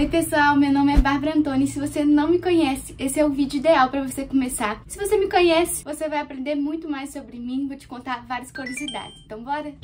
Oi pessoal, meu nome é Bárbara Antônio se você não me conhece, esse é o vídeo ideal para você começar. Se você me conhece, você vai aprender muito mais sobre mim, vou te contar várias curiosidades. Então bora?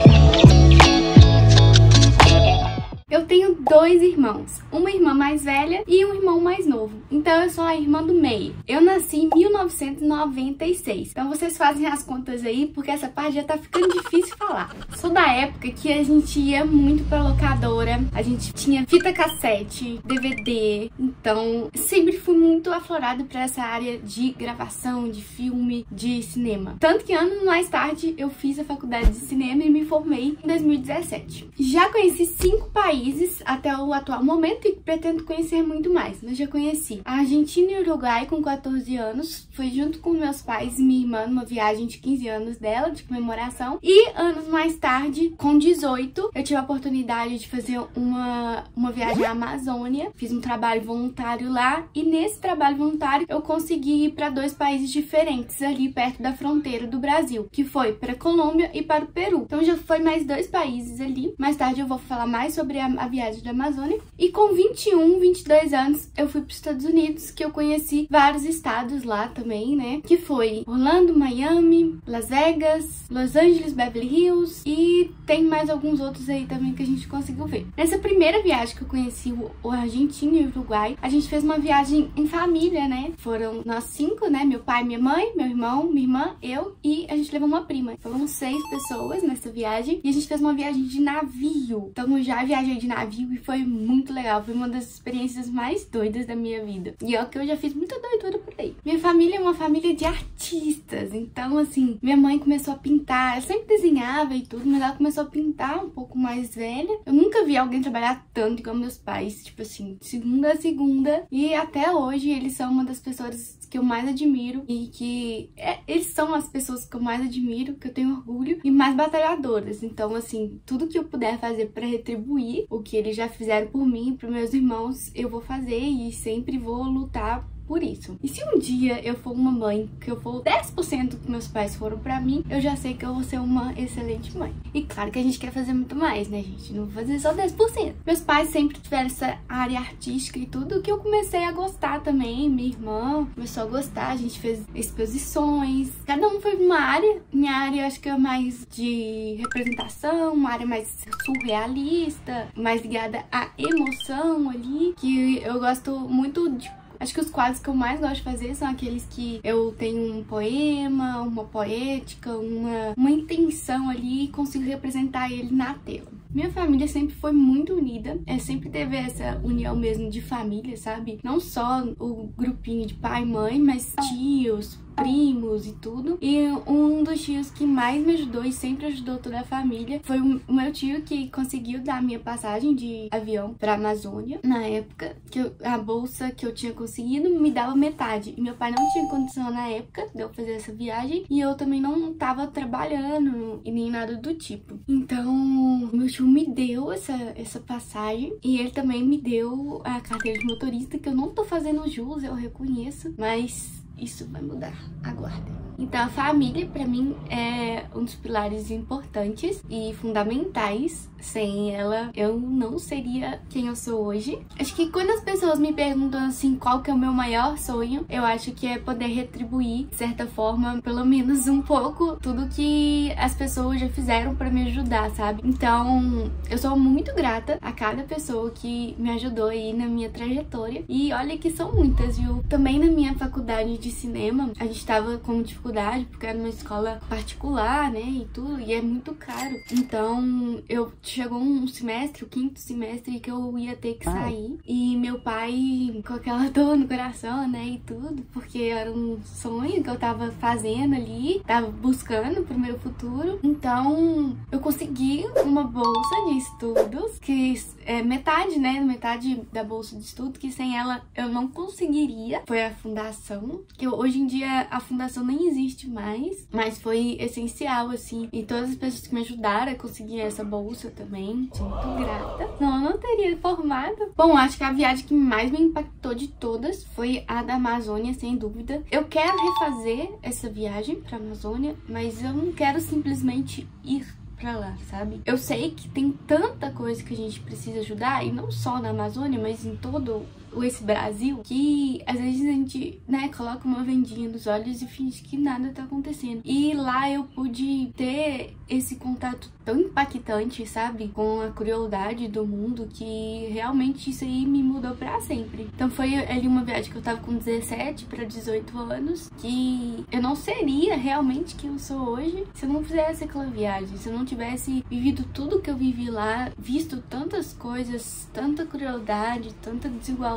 Eu tenho dois irmãos, uma irmã mais velha e um irmão mais novo. Então eu sou a irmã do meio. Eu nasci em 1996. Então vocês fazem as contas aí, porque essa parte já tá ficando difícil falar. Sou da época que a gente ia muito pra locadora, a gente tinha fita cassete, DVD. Então sempre fui muito aflorado para essa área de gravação, de filme, de cinema. Tanto que anos mais tarde eu fiz a faculdade de cinema e me formei em 2017. Já conheci cinco países países até o atual momento e pretendo conhecer muito mais. Mas já conheci a Argentina e Uruguai com 14 anos. Foi junto com meus pais e minha irmã numa viagem de 15 anos dela, de comemoração. E anos mais tarde, com 18, eu tive a oportunidade de fazer uma, uma viagem à Amazônia. Fiz um trabalho voluntário lá e nesse trabalho voluntário eu consegui ir para dois países diferentes ali perto da fronteira do Brasil, que foi para Colômbia e para o Peru. Então já foi mais dois países ali. Mais tarde eu vou falar mais sobre a a, viagem da Amazônia. E com 21, 22 anos, eu fui para os Estados Unidos, que eu conheci vários estados lá também, né? Que foi Orlando, Miami, Las Vegas, Los Angeles, Beverly Hills e tem mais alguns outros aí também que a gente conseguiu ver. Nessa primeira viagem que eu conheci o Argentina e o Uruguai, a gente fez uma viagem em família, né? Foram nós cinco, né? Meu pai, minha mãe, meu irmão, minha irmã, eu e a gente levou uma prima. Foram seis pessoas nessa viagem e a gente fez uma viagem de navio. Então já viajei de navio e foi muito legal. Foi uma das experiências mais doidas da minha vida. E é o que eu já fiz muita doidura por aí. Minha família é uma família de artistas. Então, assim, minha mãe começou a pintar. Ela sempre desenhava e tudo, mas ela começou a pintar um pouco mais velha. Eu nunca vi alguém trabalhar tanto igual meus pais. Tipo assim, segunda a segunda. E até hoje eles são uma das pessoas que eu mais admiro e que é, eles são as pessoas que eu mais admiro, que eu tenho orgulho e mais batalhadoras. Então, assim, tudo que eu puder fazer para retribuir o que eles já fizeram por mim, para meus irmãos, eu vou fazer e sempre vou lutar por isso. E se um dia eu for uma mãe, que eu for 10% que meus pais foram pra mim, eu já sei que eu vou ser uma excelente mãe. E claro que a gente quer fazer muito mais, né, gente? Não vou fazer só 10%. Meus pais sempre tiveram essa área artística e tudo, que eu comecei a gostar também. Minha irmã começou a gostar, a gente fez exposições. Cada um foi uma área. Minha área acho que é mais de representação, uma área mais surrealista, mais ligada à emoção ali, que eu gosto muito de Acho que os quadros que eu mais gosto de fazer são aqueles que eu tenho um poema, uma poética, uma, uma intenção ali e consigo representar ele na tela. Minha família sempre foi muito unida, é, sempre teve essa união mesmo de família, sabe? Não só o grupinho de pai e mãe, mas tios, primos e tudo. E um dos tios que mais me ajudou e sempre ajudou toda a família foi o meu tio que conseguiu dar minha passagem de avião pra Amazônia. Na época, que eu, a bolsa que eu tinha conseguido me dava metade. E meu pai não tinha condição na época de eu fazer essa viagem. E eu também não tava trabalhando e nem nada do tipo. Então, meu tio me deu essa, essa passagem. E ele também me deu a carteira de motorista, que eu não tô fazendo jus, eu reconheço. Mas isso vai mudar. Aguardem. Então a família para mim é um dos pilares importantes e fundamentais. Sem ela eu não seria quem eu sou hoje. Acho que quando as pessoas me perguntam assim qual que é o meu maior sonho, eu acho que é poder retribuir de certa forma, pelo menos um pouco, tudo que as pessoas já fizeram para me ajudar, sabe? Então, eu sou muito grata a cada pessoa que me ajudou aí na minha trajetória. E olha que são muitas, viu? Também na minha faculdade de cinema, a gente tava com dificuldade dificuldade, porque era uma escola particular, né, e tudo, e é muito caro. Então, eu chegou um semestre, o quinto semestre, que eu ia ter que sair. E meu pai, com aquela dor no coração, né, e tudo, porque era um sonho que eu tava fazendo ali, tava buscando pro meu futuro. Então, eu consegui uma bolsa de estudos, que é metade, né, metade da bolsa de estudo, que sem ela eu não conseguiria. Foi a fundação, que hoje em dia a fundação nem existe existe mais, mas foi essencial, assim. E todas as pessoas que me ajudaram a conseguir essa bolsa também, sou muito grata. Não, eu não teria formado. Bom, acho que a viagem que mais me impactou de todas foi a da Amazônia, sem dúvida. Eu quero refazer essa viagem pra Amazônia, mas eu não quero simplesmente ir pra lá, sabe? Eu sei que tem tanta coisa que a gente precisa ajudar, e não só na Amazônia, mas em todo esse Brasil que às vezes a gente, né, coloca uma vendinha nos olhos e finge que nada tá acontecendo. E lá eu pude ter esse contato tão impactante, sabe, com a crueldade do mundo que realmente isso aí me mudou para sempre. Então foi ali uma viagem que eu tava com 17 para 18 anos que eu não seria realmente quem eu sou hoje se eu não fizesse aquela viagem, se eu não tivesse vivido tudo que eu vivi lá, visto tantas coisas, tanta crueldade, tanta desigualdade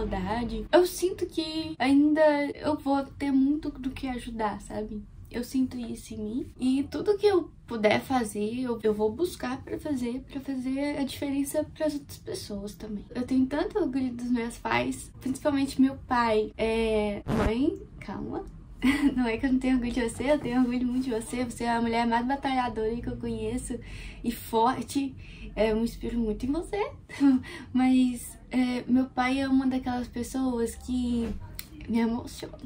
eu sinto que ainda eu vou ter muito do que ajudar, sabe? Eu sinto isso em mim e tudo que eu puder fazer, eu, eu vou buscar para fazer, para fazer a diferença para as outras pessoas também. Eu tenho tanto orgulho dos meus pais, principalmente meu pai. É, mãe, calma. Não é que eu não tenho orgulho de você, eu tenho orgulho muito de você. Você é a mulher mais batalhadora que eu conheço e forte. É, eu me inspiro muito em você. Mas é, meu pai é uma daquelas pessoas que me emociona.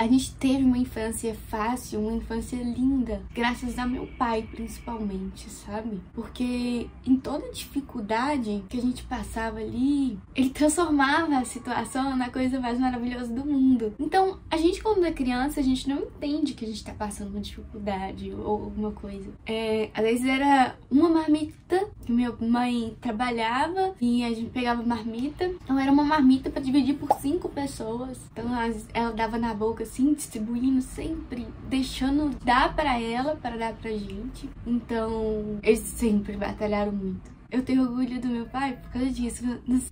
A gente teve uma infância fácil, uma infância linda, graças a meu pai principalmente, sabe? Porque em toda dificuldade que a gente passava ali, ele transformava a situação na coisa mais maravilhosa do mundo. Então, a gente quando é criança, a gente não entende que a gente tá passando uma dificuldade ou alguma coisa. É, às vezes era uma marmita que minha mãe trabalhava e a gente pegava marmita. Então era uma marmita para dividir por cinco pessoas. Então ela dava na boca assim, distribuindo sempre, deixando dar para ela, para dar pra gente. Então, eles sempre batalharam muito. Eu tenho orgulho do meu pai por causa disso.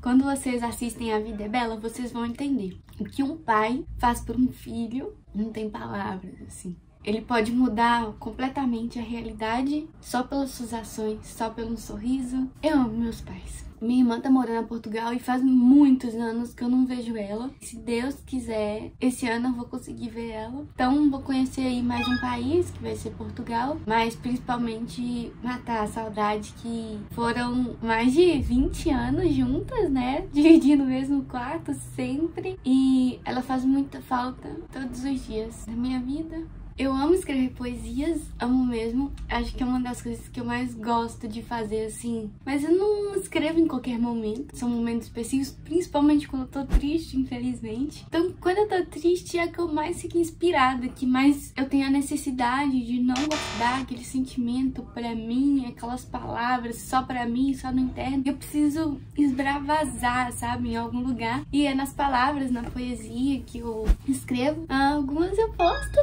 Quando vocês assistem A Vida é Bela, vocês vão entender. O que um pai faz por um filho não tem palavras, assim. Ele pode mudar completamente a realidade só pelas suas ações, só pelo sorriso. Eu amo meus pais. Minha irmã tá morando em Portugal e faz muitos anos que eu não vejo ela. Se Deus quiser, esse ano eu vou conseguir ver ela. Então vou conhecer aí mais um país, que vai ser Portugal, mas principalmente matar a saudade que foram mais de 20 anos juntas, né? Dividindo o mesmo quarto sempre. E ela faz muita falta todos os dias da minha vida. Eu amo escrever poesias, amo mesmo. Acho que é uma das coisas que eu mais gosto de fazer, assim. Mas eu não escrevo em qualquer momento. São momentos específicos, principalmente quando eu tô triste, infelizmente. Então, quando eu tô triste, é que eu mais fico inspirada, que mais eu tenho a necessidade de não guardar aquele sentimento pra mim, aquelas palavras só pra mim, só no interno. Eu preciso esbravazar, sabe, em algum lugar. E é nas palavras, na poesia que eu escrevo. Algumas eu posto,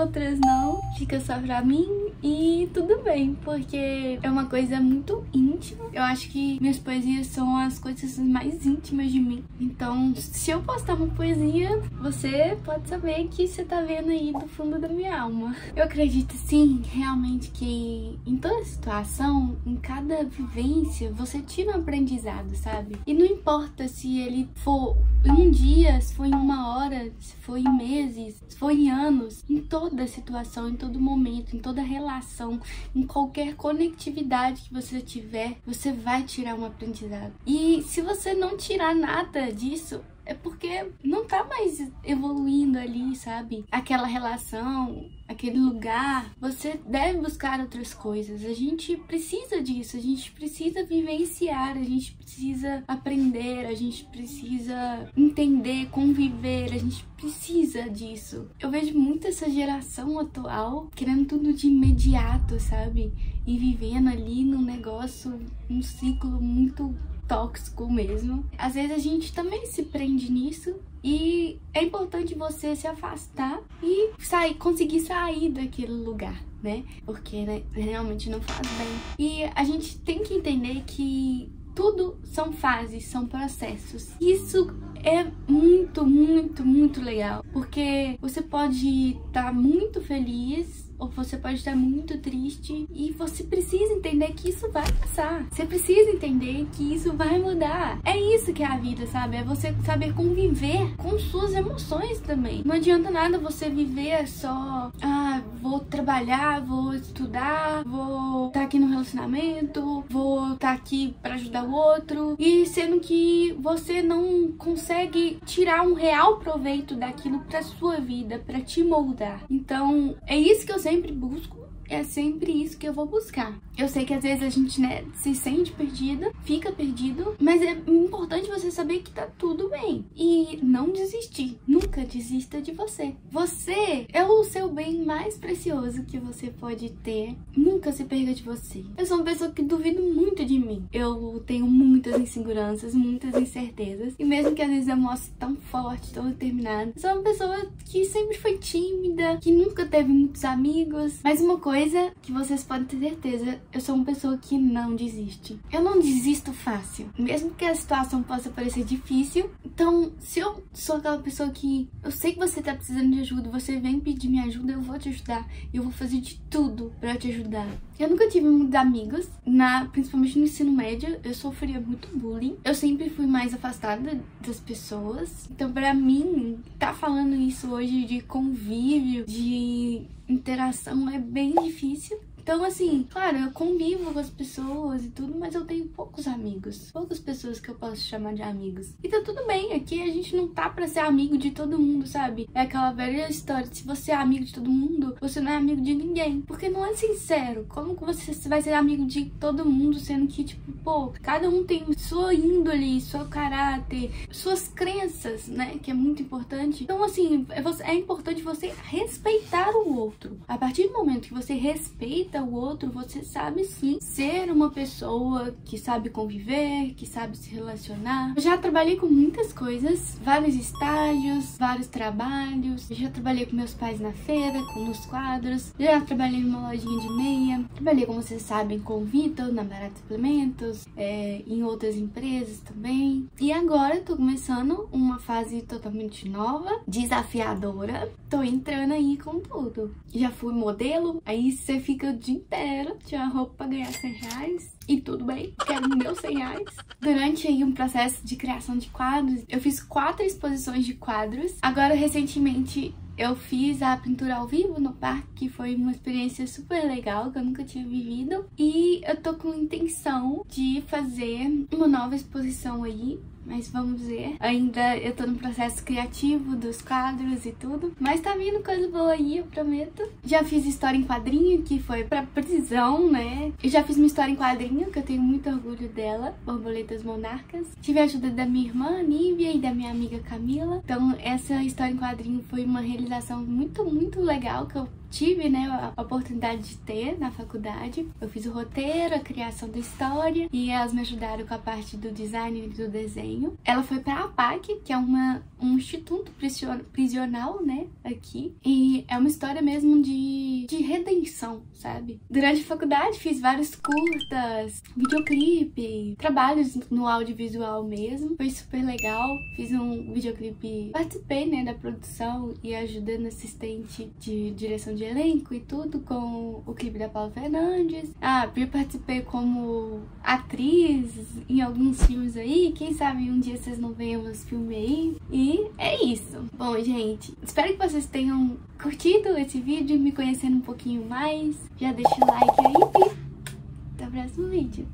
outras não, fica só pra mim e tudo bem, porque é uma coisa muito íntima. Eu acho que minhas poesias são as coisas mais íntimas de mim. Então, se eu postar uma poesia, você pode saber que você tá vendo aí do fundo da minha alma. Eu acredito sim, realmente que em toda situação, em cada vivência, você tira um aprendizado, sabe? E não importa se ele for em um dia, se for em uma hora, se for em meses, se for em anos, em toda situação, em todo momento, em toda relação, em qualquer conectividade que você tiver, você vai tirar um aprendizado. E se você não tirar nada disso, é porque não tá mais evoluindo ali, sabe? Aquela relação, aquele lugar, você deve buscar outras coisas. A gente precisa disso, a gente precisa vivenciar, a gente precisa aprender, a gente precisa entender, conviver, a gente precisa disso. Eu vejo muito essa geração atual querendo tudo de imediato, sabe? E vivendo ali num negócio, um ciclo muito tóxico mesmo. Às vezes a gente também se prende nisso e é importante você se afastar e sair, conseguir sair daquele lugar, né? Porque né, realmente não faz bem. E a gente tem que entender que tudo são fases, são processos. Isso é muito, muito, muito legal, porque você pode estar tá muito feliz ou você pode estar muito triste e você precisa entender que isso vai passar. Você precisa entender que isso vai mudar. É isso que é a vida, sabe? É você saber conviver com suas emoções também. Não adianta nada você viver só, ah, vou trabalhar, vou estudar, vou estar aqui no relacionamento, vou estar aqui para ajudar o outro e sendo que você não consegue tirar um real proveito daquilo para sua vida, para te moldar. Então, é isso que eu sempre busco é sempre isso que eu vou buscar. Eu sei que às vezes a gente, né, se sente perdida, fica perdido, mas é importante você saber que tá tudo bem. E não desistir. Nunca desista de você. Você é o seu bem mais precioso que você pode ter. Nunca se perca de você. Eu sou uma pessoa que duvido muito de mim. Eu tenho muitas inseguranças, muitas incertezas. E mesmo que às vezes eu mostre tão forte, tão determinada, sou uma pessoa que sempre foi tímida, que nunca teve muitos amigos. Mas uma coisa que vocês podem ter certeza, eu sou uma pessoa que não desiste. Eu não desisto fácil. Mesmo que a situação possa parecer difícil. Então, se eu sou aquela pessoa que eu sei que você tá precisando de ajuda, você vem pedir minha ajuda, eu vou te ajudar. Eu vou fazer de tudo para te ajudar. Eu nunca tive muitos amigos, na, principalmente no ensino médio, eu sofria muito bullying. Eu sempre fui mais afastada das pessoas. Então, para mim, tá falando isso hoje de convívio, de interação é bem difícil. Então, assim, claro, eu convivo com as pessoas e tudo, mas eu tenho poucos amigos. Poucas pessoas que eu posso chamar de amigos. E tá tudo bem, aqui a gente não tá pra ser amigo de todo mundo, sabe? É aquela velha história, se você é amigo de todo mundo, você não é amigo de ninguém. Porque não é sincero. Como que você vai ser amigo de todo mundo, sendo que, tipo, pô, cada um tem sua índole, seu caráter, suas crenças, né? Que é muito importante. Então, assim, é, é importante você respeitar o outro. A partir do momento que você respeita o outro, você sabe sim ser uma pessoa que sabe conviver, que sabe se relacionar. Eu já trabalhei com muitas coisas, vários estágios, vários trabalhos. Eu já trabalhei com meus pais na feira, com nos quadros. Já trabalhei numa lojinha de meia. Trabalhei, como vocês sabem, com o Vitor, na Barato Suplementos, é, em outras empresas também. E agora eu tô começando uma fase totalmente nova, desafiadora. Tô entrando aí com tudo. Já fui modelo, aí você fica dia inteiro, tinha roupa pra ganhar 100 reais. E tudo bem, quero meus 100 reais. Durante aí um processo de criação de quadros, eu fiz quatro exposições de quadros. Agora, recentemente, eu fiz a pintura ao vivo no parque, que foi uma experiência super legal, que eu nunca tinha vivido. E eu tô com intenção de fazer uma nova exposição aí, mas vamos ver. Ainda eu tô no processo criativo dos quadros e tudo, mas tá vindo coisa boa aí, eu prometo. Já fiz história em quadrinho, que foi pra prisão, né? Eu já fiz uma história em quadrinho, que eu tenho muito orgulho dela, Borboletas Monarcas. Tive a ajuda da minha irmã, Nívia, e da minha amiga Camila. Então, essa história em quadrinho foi uma realização muito, muito legal que eu tive né, a oportunidade de ter na faculdade. Eu fiz o roteiro, a criação da história e elas me ajudaram com a parte do design e do desenho. Ela foi para a APAC, que é uma, um instituto prisional, né, aqui. E é uma história mesmo de, de redenção, sabe? Durante a faculdade fiz vários curtas, videoclipe, trabalhos no audiovisual mesmo. Foi super legal. Fiz um videoclipe, participei, né, da produção e ajudando assistente de direção de elenco e tudo com o clipe da Paula Fernandes. Ah, eu participei como atriz em alguns filmes aí. Quem sabe um dia vocês não venham meus filmes aí. E é isso. Bom, gente, espero que vocês tenham curtido esse vídeo, me conhecendo um pouquinho mais. Já deixa o like aí e até o próximo vídeo.